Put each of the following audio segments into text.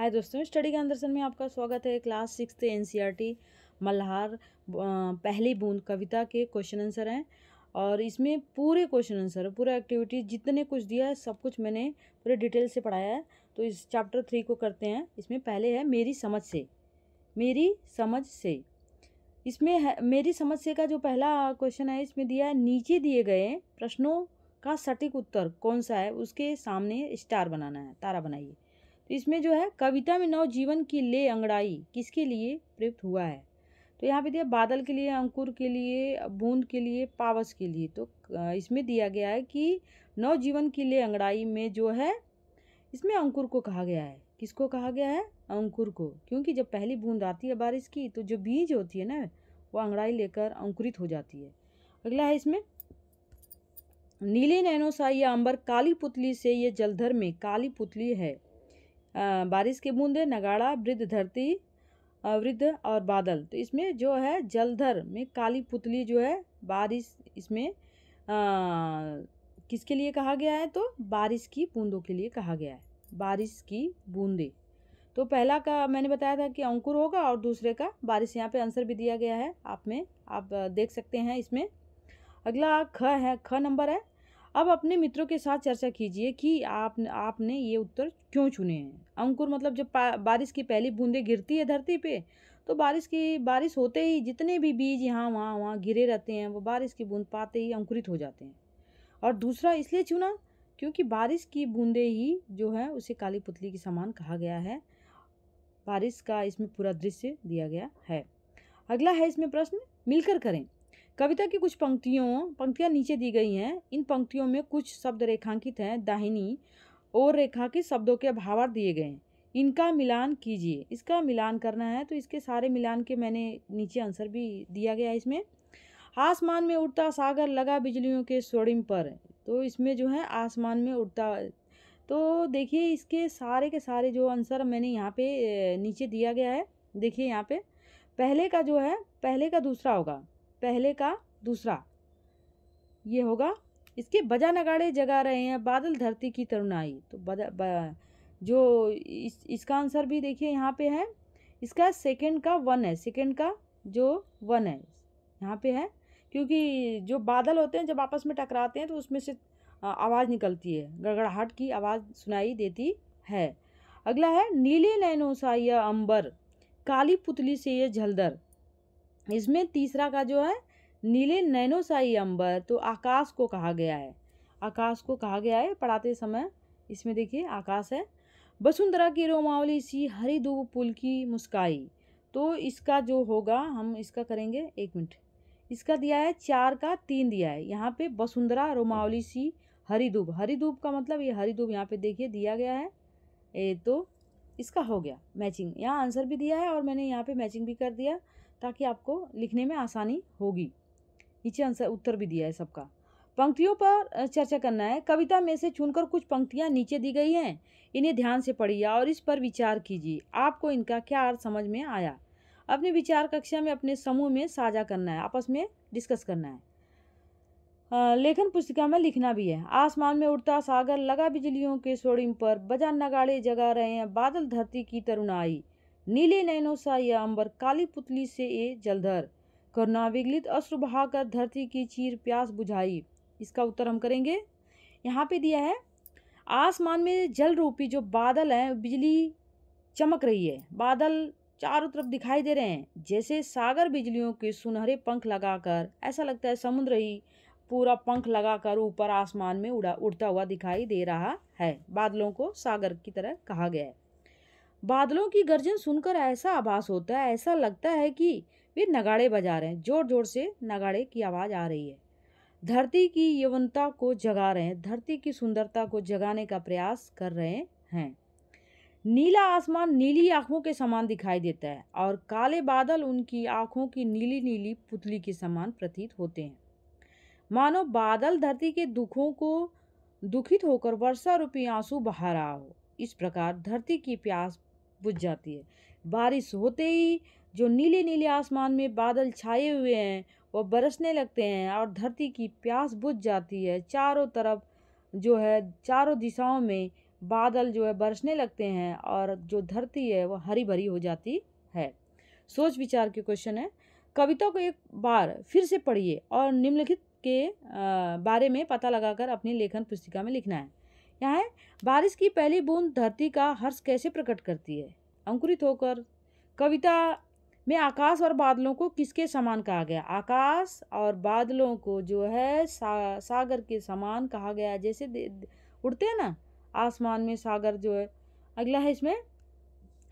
हाय दोस्तों, स्टडी ज्ञान दर्शन में आपका स्वागत है class six N C R T Malhar पहली बूंद कविता के क्वेश्चन आंसर हैं। और इसमें पूरे क्वेश्चन आंसर पूरा एक्टिविटी जितने कुछ दिया है, सब कुछ मैंने पूरे डिटेल से पढ़ाया है। तो इस चैप्टर थ्री को करते हैं। इसमें पहले है, मेरी समझ से। मेरी समझ से। इसमें है, मेरी समझ से का जो पहला क्वेश्चन है, इसमें दिया है, नीचे दिए गए प्रश्नों का सटीक उत्तर कौन सा है, उसके सामने स्टार बनाना है, तारा बनाइए। तो इसमें जो है, कविता में नव जीवन की ले अंगड़ाई किसके लिए प्रयुक्त हुआ है? तो यहाँ पे दिया, बादल के लिए, अंकुर के लिए, बूंद के लिए, पावस के लिए। तो इसमें दिया गया है कि नव जीवन की ले अंगड़ाई में जो है, इसमें अंकुर को कहा गया है। किसको कहा गया है? अंकुर को। क्योंकि जब पहली बूंद आती है बारिश की तो जो बीज होती है ना, वो अंगड़ाई लेकर अंकुरित हो जाती है। अगला है इसमें, नीले नैनो सा या अंबर, काली पुतली से ये जलधर में, काली पुतली है। बारिश के बूंदे, नगाड़ा, वृद्ध धरती वृद्ध और बादल। तो इसमें जो है जलधर में काली पुतली जो है बारिश इसमें किसके लिए कहा गया है? तो बारिश की बूंदों के लिए कहा गया है। बारिश की बूंदे। तो पहला का मैंने बताया था कि अंकुर होगा और दूसरे का बारिश यहाँ पे आंसर भी दिया गया है। आप में, आप देख सकते हैं इसमें। अगला ख है, ख नंबर है। अब अपने मित्रों के साथ चर्चा कीजिए कि आप, आपने ये उत्तर क्यों चुने हैं? अंकुर मतलब जब बारिश की पहली बूंदें गिरती है धरती पे तो बारिश की, बारिश होते ही जितने भी बीज यहाँ, वहाँ वहाँ गिरे रहते हैं, वो बारिश की बूंद पाते ही अंकुरित हो जाते हैं। और दूसरा इसलिए चुना क्योंकि बारिश की बूंदें ही जो है, उसे काली पुतली के समान कहा गया है। बारिश का इसमें पूरा दृश्य दिया गया है। अगला है इसमें प्रश्न, मिलकर करें। कविता की कुछ पंक्तियों, पंक्तियाँ नीचे दी गई हैं। इन पंक्तियों में कुछ शब्द रेखांकित हैं। दाहिनी और रेखा के शब्दों के भावार्थ दिए गए हैं। इनका मिलान कीजिए। इसका मिलान करना है तो इसके सारे मिलान के मैंने नीचे आंसर भी दिया गया है इसमें। आसमान में उड़ता सागर, लगा बिजलियों के स्वर्णिम पर। तो इसमें जो है, आसमान में उड़ता तो देखिए, इसके सारे के सारे जो आंसर मैंने यहाँ पे नीचे दिया गया है। देखिए यहाँ पे, पहले का जो है, पहले का दूसरा होगा। पहले का दूसरा। ये होगा इसके बजा नगाड़े जगा रहे हैं बादल धरती की तरुणाई। तो बजा ब, जो इस इसका आंसर भी देखिए यहाँ पे है। इसका सेकंड का वन है सेकंड का जो वन है यहाँ पे है। क्योंकि जो बादल होते हैं जब आपस में टकराते हैं तो उसमें से आवाज़ निकलती है गड़गड़ाहट की आवाज़ सुनाई देती है। अगला है नीले नैनों सा यह अंबर काली पुतली से यह झलदर। इसमें तीसरा का जो है, नीले नैनोसाई अंबर तो आकाश को कहा गया है। आकाश को कहा गया है, पढ़ाते समय। इसमें देखिए, आकाश है। वसुंधरा की रोमावली, सी हरी दूब पुल की मुस्काई। तो इसका जो होगा, हम इसका करेंगे एक मिनट। इसका दिया है, चार का तीन दिया है। यहाँ पे वसुंधरा, रोमावली, सी हरिदूब हरिदूब का मतलब ये हरी हरिदूब यहाँ पे देखिए, दिया गया है। ए तो इसका हो गया, मैचिंग। यहाँ आंसर भी दिया है और मैंने यहाँ पे मैचिंग भी कर दिया। ताकि आपको लिखने में आसानी होगी। नीचे आंसर, उत्तर भी दिया है सबका। पंक्तियों पर चर्चा करना है। कविता में से चुनकर कुछ पंक्तियाँ नीचे दी गई हैं। इन्हें ध्यान से पढ़िए और इस पर विचार कीजिए। आपको इनका क्या अर्थ समझ में आया? अपने विचार कक्षा में, अपने समूह में साझा करना है। आपस में डिस्कस करना है। लेखन पुस्तिका में लिखना भी है। आसमान में उड़ता सागर, लगा बिजलियों के स्वर्णिम पर। बजा नगाड़े जगा रहे हैं। बादल धरती की तरुणाई। नीले नैनो सा यह अंबर काली पुतली से ए जलधर। करुणा विगलित अश्रु बहाकर धरती की चीर प्यास बुझाई। इसका उत्तर हम करेंगे। यहाँ पे दिया है, आसमान में जल रूपी जो बादल हैं, बिजली चमक रही है। बादल चारों तरफ़ दिखाई दे रहे हैं। जैसे सागर बिजलियों के सुनहरे पंख लगाकर, ऐसा लगता है समुद्र ही पूरा पंख लगाकर ऊपर आसमान में उड़ा, उड़ता हुआ दिखाई दे रहा है। बादलों को सागर की तरह कहा गया है। बादलों की गर्जन सुनकर ऐसा आभास होता है, ऐसा लगता है कि वे नगाड़े बजा रहे हैं ज़ोर ज़ोर से नगाड़े की आवाज़ आ रही है। धरती की यवनता को जगा रहे हैं, धरती की सुंदरता को जगाने का प्रयास कर रहे हैं। नीला आसमान नीली आँखों के समान दिखाई देता है और काले बादल उनकी आँखों की नीली नीली पुतली के समान प्रतीत होते हैं। मानो बादल धरती के दुखों को दुखित होकर वर्षा रूपी आँसू बहा रहा हो। इस प्रकार धरती की प्यास बुझ जाती है। बारिश होते ही जो नीले नीले आसमान में बादल छाए हुए हैं वह बरसने लगते हैं और धरती की प्यास बुझ जाती है। चारों तरफ़ जो है, चारों दिशाओं में बादल जो है बरसने लगते हैं और जो धरती है, वो हरी भरी हो जाती है। सोच विचार के क्वेश्चन है। कविता को एक बार फिर से पढ़िए और निम्नलिखित के बारे में पता लगाकर अपनी लेखन पुस्तिका में लिखना है। यहाँ है बारिश की पहली बूंद धरती का हर्ष कैसे प्रकट करती है? अंकुरित होकर कविता में आकाश और बादलों को किसके समान कहा गया? आकाश और बादलों को जो है सा, सागर के समान कहा गया। जैसे उड़ते हैं ना आसमान में सागर जो है। अगला है इसमें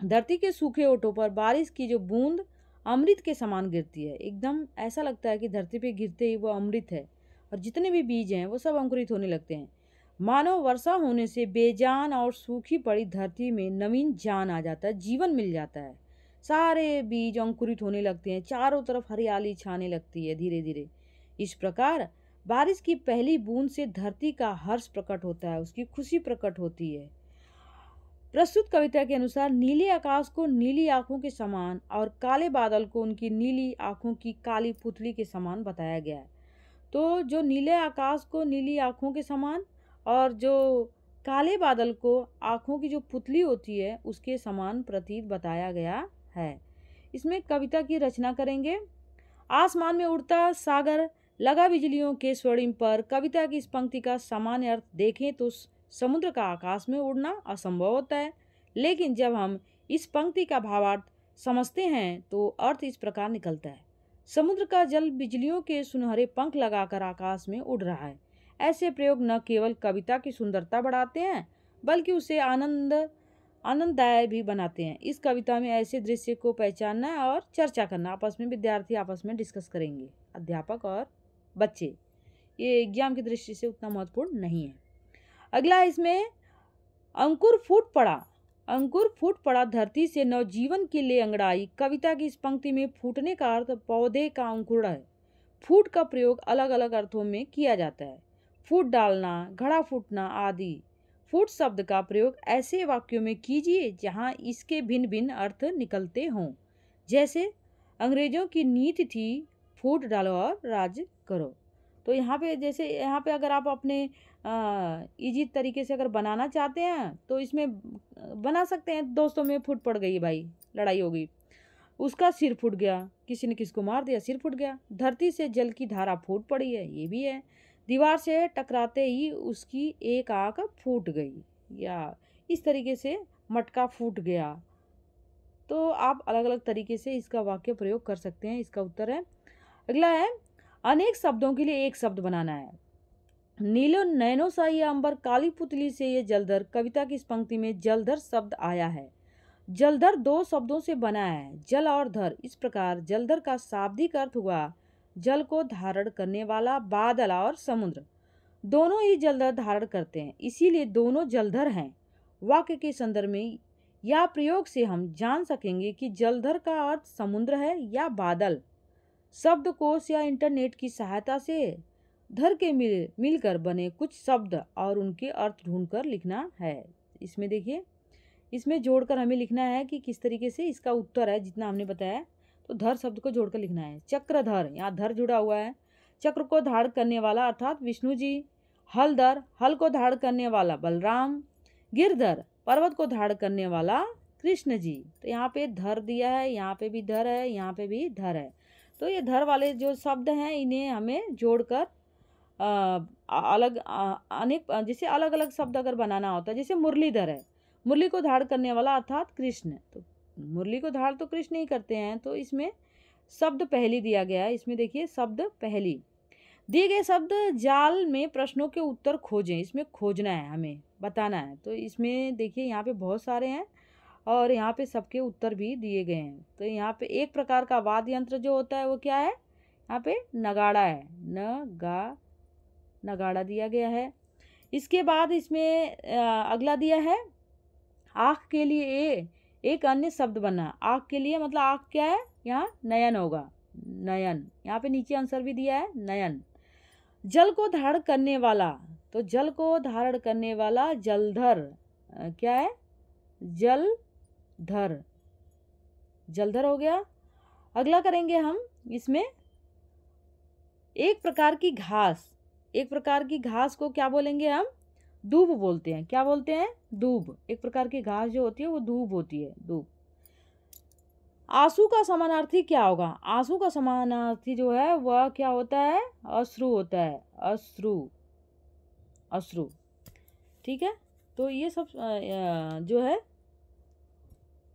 धरती के सूखे ओठों पर बारिश की जो बूंद अमृत के समान गिरती है। एकदम ऐसा लगता है कि धरती पे गिरते ही वो अमृत है और जितने भी बीज हैं वो सब अंकुरित होने लगते हैं। मानव वर्षा होने से बेजान और सूखी पड़ी धरती में नवीन जान आ जाता है, जीवन मिल जाता है। सारे बीज अंकुरित होने लगते हैं, चारों तरफ़ हरियाली छाने लगती है धीरे धीरे इस प्रकार बारिश की पहली बूंद से धरती का हर्ष प्रकट होता है, उसकी खुशी प्रकट होती है। प्रस्तुत कविता के अनुसार, नीले आकाश को नीली आँखों के समान और काले बादल को उनकी नीली आँखों की काली पुतली के समान बताया गया है। तो जो नीले आकाश को नीली आँखों के समान और जो काले बादल को आँखों की जो पुतली होती है, उसके समान प्रतीत बताया गया है। इसमें कविता की रचना करेंगे। आसमान में उड़ता सागर, लगा बिजलियों के स्वर्णिम पर। कविता की इस पंक्ति का सामान्य अर्थ देखें तो समुद्र का आकाश में उड़ना असंभव होता है। लेकिन जब हम इस पंक्ति का भावार्थ समझते हैं तो अर्थ इस प्रकार निकलता है। समुद्र का जल बिजलियों के सुनहरे पंख लगाकर आकाश में उड़ रहा है। ऐसे प्रयोग न केवल कविता की सुंदरता बढ़ाते हैं, बल्कि उसे आनंद आनंददायक भी बनाते हैं। इस कविता में ऐसे दृश्य को पहचानना और चर्चा करना आपस में विद्यार्थी आपस में डिस्कस करेंगे। अध्यापक और बच्चे, ये एग्ज़ाम की दृष्टि से उतना महत्वपूर्ण नहीं है। अगला इसमें, अंकुर फूट पड़ा। अंकुर फूट पड़ा धरती से नवजीवन के लिए अंगड़ाई। कविता की इस पंक्ति में फूटने का अर्थ पौधे का अंकुर है। फूट का प्रयोग अलग अलग अर्थों में किया जाता है। फूट डालना, घड़ा फूटना आदि। फूट शब्द का प्रयोग ऐसे वाक्यों में कीजिए जहाँ इसके भिन्न भिन्न अर्थ निकलते हों। जैसे, अंग्रेज़ों की नीति थी, फूट डालो और राज करो। तो यहाँ पे जैसे, यहाँ पे अगर आप अपने इजी तरीके से अगर बनाना चाहते हैं तो इसमें बना सकते हैं। दोस्तों में फूट पड़ गई भाई, लड़ाई हो गई। उसका सिर फूट गया, किसी ने किसको मार दिया, सिर फूट गया। धरती से जल की धारा फूट पड़ी है, ये भी है। दीवार से टकराते ही उसकी एक आँख फूट गई। या, इस तरीके से मटका फूट गया। तो आप अलग अलग तरीके से इसका वाक्य प्रयोग कर सकते हैं। इसका उत्तर है, अगला है, अनेक शब्दों के लिए एक शब्द बनाना है। नीलो नैनो साई अंबर काली पुतली से ये जलधर, कविता की इस पंक्ति में जलधर शब्द आया है। जलधर दो शब्दों से बना है, जल और धर। इस प्रकार जलधर का शाब्दिक अर्थ हुआ जल को धारण करने वाला बादल और समुद्र। दोनों ही जलधर धारण करते हैं, इसीलिए दोनों जलधर हैं। वाक्य के संदर्भ में या प्रयोग से हम जान सकेंगे कि जलधर का अर्थ समुद्र है या बादल। शब्दकोश या इंटरनेट की सहायता से धर के मिल, मिलकर बने कुछ शब्द और उनके अर्थ ढूंढकर लिखना है। इसमें देखिए, इसमें जोड़कर हमें लिखना है कि किस तरीके से इसका उत्तर है, जितना हमने बताया। तो धर शब्द को जोड़कर लिखना है। चक्रधर, यहाँ धर जुड़ा हुआ है। चक्र को धारण करने वाला, अर्थात विष्णु जी, हलधर, हल को धारण करने वाला बलराम, गिरधर, पर्वत को धारण करने वाला कृष्ण जी। तो यहाँ पे धर दिया है, यहाँ पे भी धर है, यहाँ पे भी धर है। तो ये धर वाले जो शब्द हैं, इन्हें हमें जोड़कर अलग अनेक, जैसे अलग अलग शब्द अगर बनाना होता है, जैसे मुरलीधर है। मुरली को धाड़ करने वाला, अर्थात कृष्ण। तो मुरली को धाड़ तो कृष्ण ही करते हैं तो इसमें शब्द पहली दिया गया है। इसमें देखिए, शब्द पहली। दिए गए शब्द जाल में प्रश्नों के उत्तर खोजें। इसमें खोजना है, हमें बताना है। तो इसमें देखिए, यहाँ पे बहुत सारे हैं और यहाँ पे सबके उत्तर भी दिए गए हैं। तो यहाँ पे एक प्रकार का वाद्य यंत्र जो होता है, वो क्या है? यहाँ पे नगाड़ा है। न, गा, नगाड़ा दिया गया है। इसके बाद इसमें अगला दिया है, आँख के लिए ए एक अन्य शब्द बना आँख के लिए मतलब आँख क्या है? यहाँ नयन होगा। नयन। यहाँ पे नीचे आंसर भी दिया है, नयन। जल को धारण करने वाला तो जल को धारण करने वाला जलधर क्या है? जलधर। जलधर हो गया। अगला करेंगे हम इसमें एक प्रकार की घास। एक प्रकार की घास को क्या बोलेंगे हम? दूब बोलते हैं। क्या बोलते हैं? दूब। एक प्रकार की घास जो होती है, वो दूब होती है। दूब। आँसू का समानार्थी क्या होगा? आँसू का समानार्थी जो है, वह क्या होता है? अश्रु होता है। अश्रु। अश्रु। ठीक है? तो ये सब जो है,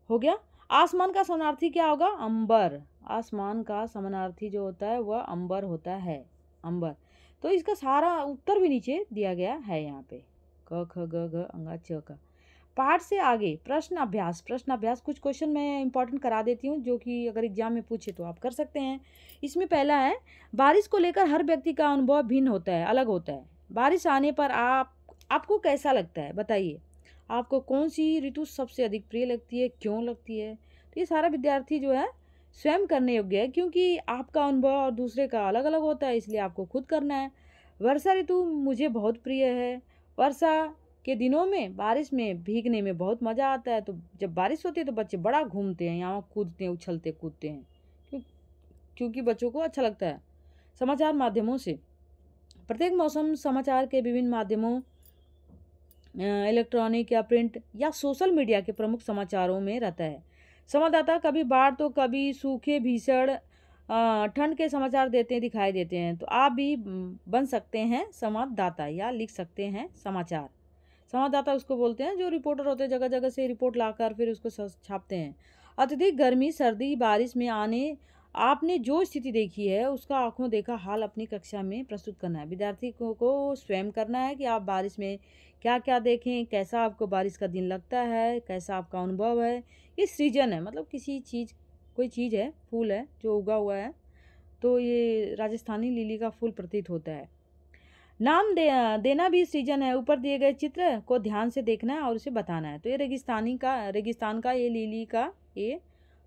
हो गया। आसमान का समानार्थी क्या होगा? अंबर। आसमान का समानार्थी जो होता है, वह अंबर होता है। अंबर। तो इसका सारा उत्तर भी नीचे दिया गया है यहाँ पे। क ख, ग घ अंगा, च, का। पाठ से आगे, प्रश्न अभ्यास प्रश्न अभ्यास, कुछ क्वेश्चन मैं इंपॉर्टेंट करा देती हूँ, जो कि अगर एग्ज़ाम में पूछे तो आप कर सकते हैं। इसमें पहला है, बारिश को लेकर हर व्यक्ति का अनुभव भिन्न होता है, अलग होता है। बारिश आने पर आप, आपको कैसा लगता है, बताइए? आपको कौन सी ऋतु सबसे अधिक प्रिय लगती है, क्यों लगती है? तो ये सारा विद्यार्थी जो है, स्वयं करने योग्य है, क्योंकि आपका अनुभव और दूसरे का अलग अलग होता है, इसलिए आपको खुद करना है। वर्षा ऋतु मुझे बहुत प्रिय है वर्षा के दिनों में, बारिश में, भीगने में बहुत मज़ा आता है। तो जब बारिश होती है तो बच्चे बड़ा घूमते हैं, यहाँ कूदते हैं, उछलते कूदते हैं। क्यों, क्योंकि बच्चों को अच्छा लगता है। समाचार माध्यमों से, प्रत्येक मौसम समाचार के विभिन्न माध्यमों इलेक्ट्रॉनिक या प्रिंट या सोशल मीडिया के प्रमुख समाचारों में रहता है। संवाददाता कभी बाढ़ तो कभी सूखे, भीषण ठंड के समाचार देते दिखाई देते हैं। तो आप भी बन सकते हैं संवाददाता या लिख सकते हैं समाचार। संवाददाता उसको बोलते हैं जो रिपोर्टर होते हैं जगह जगह से रिपोर्ट लाकर फिर उसको छापते हैं। अत्यधिक गर्मी सर्दी बारिश में आने आपने जो स्थिति देखी है उसका आँखों देखा हाल अपनी कक्षा में प्रस्तुत करना है। विद्यार्थी को, को स्वयं करना है कि आप बारिश में क्या क्या देखें कैसा आपको बारिश का दिन लगता है कैसा आपका अनुभव है। ये सृजन है मतलब किसी चीज़ कोई चीज़ है, फूल है, जो उगा हुआ है तो ये राजस्थानी लिली का फूल प्रतीत होता है। नाम दे, देना भी सीज़न है, ऊपर दिए गए चित्र को ध्यान से देखना है और उसे बताना है। तो ये रेगिस्तानी का, रेगिस्तान का, ये लिली का, ये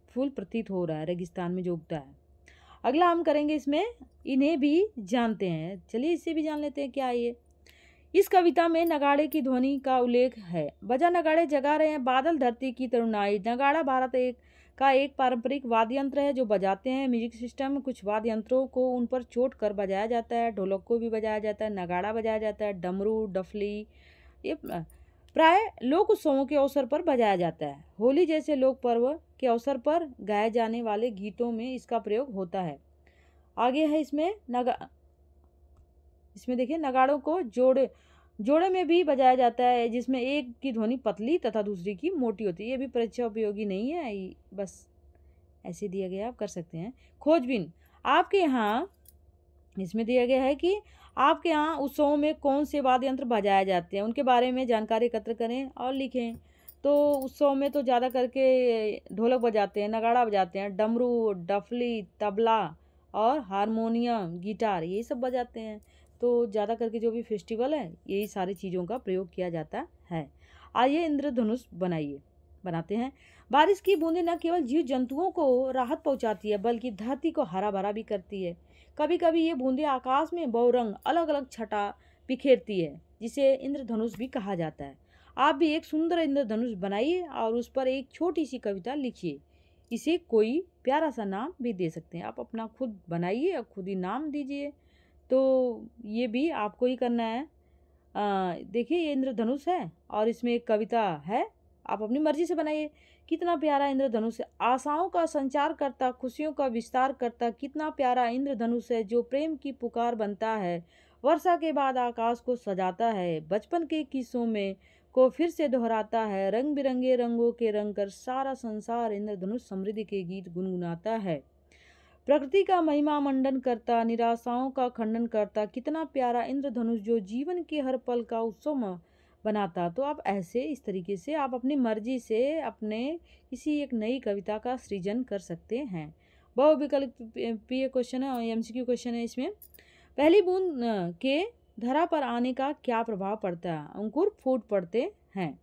फूल प्रतीत हो रहा है, रेगिस्तान में जो उगता है। अगला हम करेंगे इसमें, इन्हें भी जानते हैं। चलिए इसे भी जान लेते हैं क्या ये। इस कविता में नगाड़े की ध्वनि का उल्लेख है। बजा नगाड़े जगा रहे हैं, बादल धरती की तरुणाई, नगाड़ा भारत एक का एक पारंपरिक वाद्य यंत्र है जो बजाते हैं। म्यूज़िक सिस्टम कुछ वाद्य यंत्रों को उन पर चोट कर बजाया जाता है। ढोलक को भी बजाया जाता है, नगाड़ा बजाया जाता है, डमरू, डफली, ये प्राय लोक उत्सवों के अवसर पर बजाया जाता है। होली जैसे लोक पर्व के अवसर पर गाए जाने वाले गीतों में इसका प्रयोग होता है। आगे है इसमें नगा, इसमें देखिए नगाड़ों को जोड़ जोड़े में भी बजाया जाता है, जिसमें एक की ध्वनि पतली तथा दूसरी की मोटी होती है। ये भी परीक्षा उपयोगी नहीं है बस ऐसे दिया गया, आप कर सकते हैं। खोजबीन, आपके यहाँ, इसमें दिया गया है कि आपके यहाँ उत्सवों में कौन से वाद्य यंत्र बजाए जाते हैं, उनके बारे में जानकारी एकत्र करें और लिखें। तो उत्सव में तो ज़्यादा करके ढोलक बजाते हैं, नगाड़ा बजाते हैं, डमरू, डफली, तबला और हारमोनियम, गिटार यही सब बजाते हैं। तो ज़्यादा करके जो भी फेस्टिवल है, यही सारी चीज़ों का प्रयोग किया जाता है। आइए इंद्रधनुष बनाइए, बनाते हैं। बारिश की बूंदें न केवल जीव जंतुओं को राहत पहुंचाती है, बल्कि धरती को हरा भरा भी करती है। कभी कभी ये बूंदें आकाश में बहुरंग अलग अलग छटा बिखेरती है, जिसे इंद्रधनुष भी कहा जाता है। आप भी एक सुंदर इंद्रधनुष बनाइए और उस पर एक छोटी सी कविता लिखिए। इसे कोई प्यारा सा नाम भी दे सकते हैं। आप अपना खुद बनाइए और खुद ही नाम दीजिए। तो ये भी आपको ही करना है। देखिए ये इंद्रधनुष है और इसमें एक कविता है। आप अपनी मर्ज़ी से बनाइए। कितना प्यारा इंद्रधनुष है। आशाओं का संचार करता, खुशियों का विस्तार करता, कितना प्यारा इंद्रधनुष है जो प्रेम की पुकार बनता है, वर्षा के बाद आकाश को सजाता है, बचपन के किस्सों में को फिर से दोहराता है, रंग बिरंगे रंगों के रंग कर सारा संसार इंद्रधनुष समृद्धि के गीत गुनगुनाता है। प्रकृति का महिमा मंडन करता, निराशाओं का खंडन करता, कितना प्यारा इंद्रधनुष जो जीवन के हर पल का उत्सव बनाता। तो आप ऐसे इस तरीके से आप अपनी मर्ज़ी से अपने किसी एक नई कविता का सृजन कर सकते हैं। बहुविकल्पीय क्वेश्चन है एम सी क्यू क्वेश्चन है इसमें। पहली बूंद के धरा पर आने का क्या प्रभाव पड़ता है? अंकुर फूट पड़ते हैं।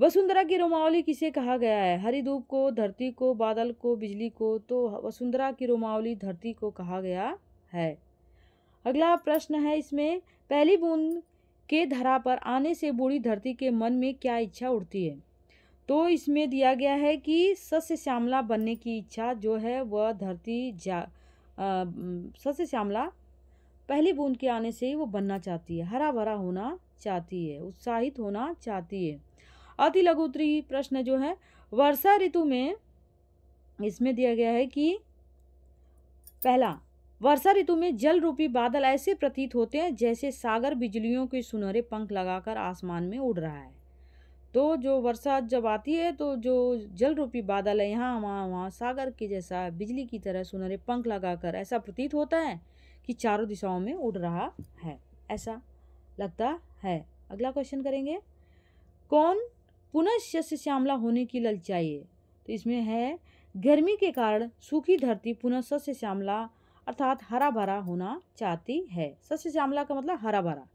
वसुंधरा की रोमावली किसे कहा गया है? हरी धूप को, धरती को, बादल को, बिजली को तो वसुंधरा की रोमावली धरती को कहा गया है। अगला प्रश्न है इसमें, पहली बूंद के धरा पर आने से बूढ़ी धरती के मन में क्या इच्छा उठती है? तो इसमें दिया गया है कि सस्य श्यामला बनने की इच्छा जो है वह धरती जा सस्य श्यामला पहली बूंद के आने से ही वो बनना चाहती है, हरा भरा होना चाहती है, उत्साहित होना चाहती है। अति लघु उत्तरी प्रश्न जो है, वर्षा ऋतु में इसमें दिया गया है कि पहला, वर्षा ऋतु में जल रूपी बादल ऐसे प्रतीत होते हैं जैसे सागर बिजलियों के सुनहरे पंख लगाकर आसमान में उड़ रहा है। तो जो वर्षा जब आती है तो जो जल रूपी बादल है, यहाँ, वहाँ वहाँ, सागर के जैसा, बिजली की तरह सुनहरे पंख लगाकर ऐसा प्रतीत होता है कि चारों दिशाओं में उड़ रहा है, ऐसा लगता है। अगला क्वेश्चन करेंगे, कौन पुनः शस्य श्यामला होने की ललचाइए तो इसमें है, गर्मी के कारण सूखी धरती पुनः सस्य श्यामला अर्थात हरा भरा होना चाहती है। सस्य श्यामला का मतलब हरा भरा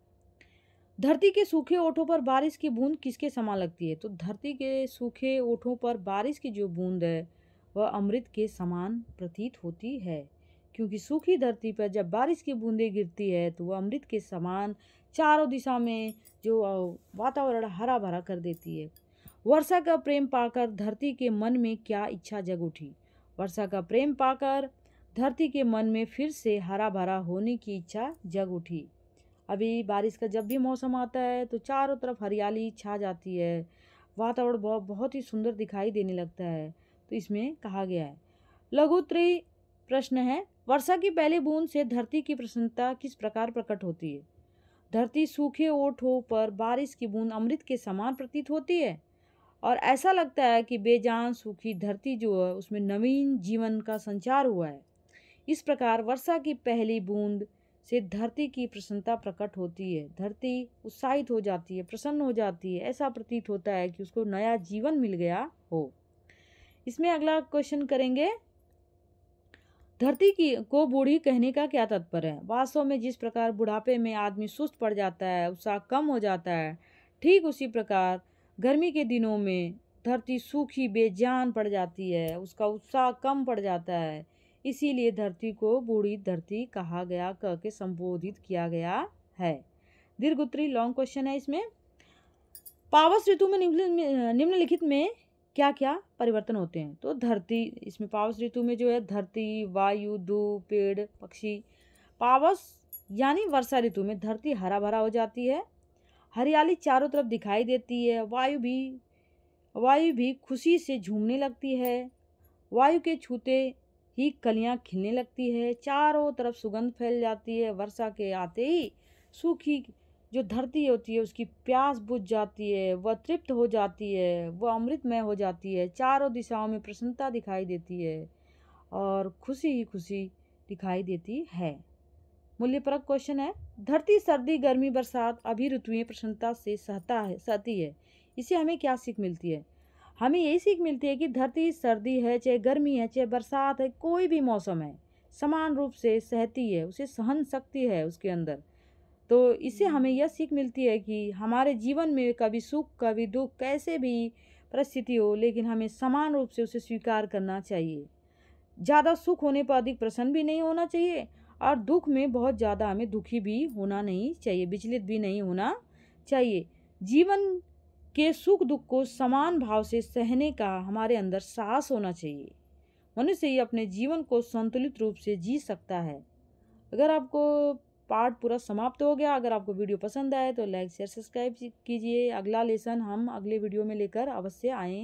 धरती के सूखे ओठों पर बारिश की बूंद किसके समान लगती है? तो धरती के सूखे ओठों पर बारिश की जो बूंद है, वह अमृत के समान प्रतीत होती है। क्योंकि सूखी धरती पर जब बारिश की बूंदें गिरती है तो वह अमृत के समान चारों दिशा में जो वातावरण हरा भरा कर देती है। वर्षा का प्रेम पाकर धरती के मन में क्या इच्छा जग उठी? वर्षा का प्रेम पाकर धरती के मन में फिर से हरा भरा होने की इच्छा जग उठी। अभी बारिश का जब भी मौसम आता है तो चारों तरफ़ हरियाली छा जाती है। वातावरण बहुत बहुत ही सुंदर दिखाई देने लगता है तो इसमें कहा गया है। लघुत्री प्रश्न है, वर्षा की पहली बूंद से धरती की प्रसन्नता किस प्रकार प्रकट होती है? धरती सूखे ओठों पर बारिश की बूंद अमृत के समान प्रतीत होती है? और ऐसा लगता है कि बेजान, सूखी धरती जो है, उसमें नवीन जीवन का संचार हुआ है। इस प्रकार वर्षा की पहली बूंद से धरती की प्रसन्नता प्रकट होती है। धरती उत्साहित हो जाती है, प्रसन्न हो जाती है, ऐसा प्रतीत होता है कि उसको नया जीवन मिल गया हो। इसमें अगला क्वेश्चन करेंगे। धरती की, को बूढ़ी कहने का क्या तात्पर्य है? वास्तव में जिस प्रकार बुढ़ापे में आदमी सुस्त पड़ जाता है, उत्साह कम हो जाता है, ठीक उसी प्रकार गर्मी के दिनों में धरती सूखी, बेजान पड़ जाती है, उसका उत्साह कम पड़ जाता है। इसीलिए धरती को बूढ़ी धरती कहा गया कह के संबोधित किया गया है। दीर्घ उत्तरी लॉन्ग क्वेश्चन है इसमें। पावस ऋतु में निम्नलिखित में क्या क्या परिवर्तन होते हैं? तो धरती, इसमें पावस ऋतु में जो है, धरती, वायु, धूप, पेड़, पक्षी। पावस यानी वर्षा ऋतु में धरती हरा भरा हो जाती है। हरियाली चारों तरफ़ दिखाई देती है। वायु भी वायु भी खुशी से झूमने लगती है। वायु के छूते ही कलियाँ खिलने लगती है। चारों तरफ़ सुगंध फैल जाती है। वर्षा के आते ही सूखी जो धरती होती है, उसकी प्यास बुझ जाती है। वह तृप्त हो जाती है। वह अमृतमय हो जाती है। चारों दिशाओं में प्रसन्नता दिखाई देती है और खुशी ही खुशी दिखाई देती है। मूल्यपरक क्वेश्चन है। धरती, सर्दी, गर्मी, बरसात, अभी ऋतुएँ प्रसन्नता से सहता है, सहती है। इसे हमें क्या सीख मिलती है? हमें यही सीख मिलती है कि धरती, सर्दी है, चाहे गर्मी है, चाहे बरसात है, कोई भी मौसम है, समान रूप से सहती है, उसे सहन शक्ति है उसके अंदर। तो इससे हमें यह सीख मिलती है कि हमारे जीवन में कभी सुख, कभी दुख, कैसे भी परिस्थिति हो, लेकिन हमें समान रूप से उसे स्वीकार करना चाहिए। ज़्यादा सुख होने पर अधिक प्रसन्न भी नहीं होना चाहिए और दुख में बहुत ज़्यादा हमें दुखी भी होना नहीं चाहिए, विचलित भी नहीं होना चाहिए। जीवन के सुख दुख को समान भाव से सहने का हमारे अंदर साहस होना चाहिए। मनुष्य ही अपने जीवन को संतुलित रूप से जी सकता है। अगर आपको पार्ट पूरा समाप्त हो गया, अगर आपको वीडियो पसंद आए तो लाइक, शेयर, सब्सक्राइब कीजिए। अगला लेसन हम अगले वीडियो में लेकर अवश्य आएँगे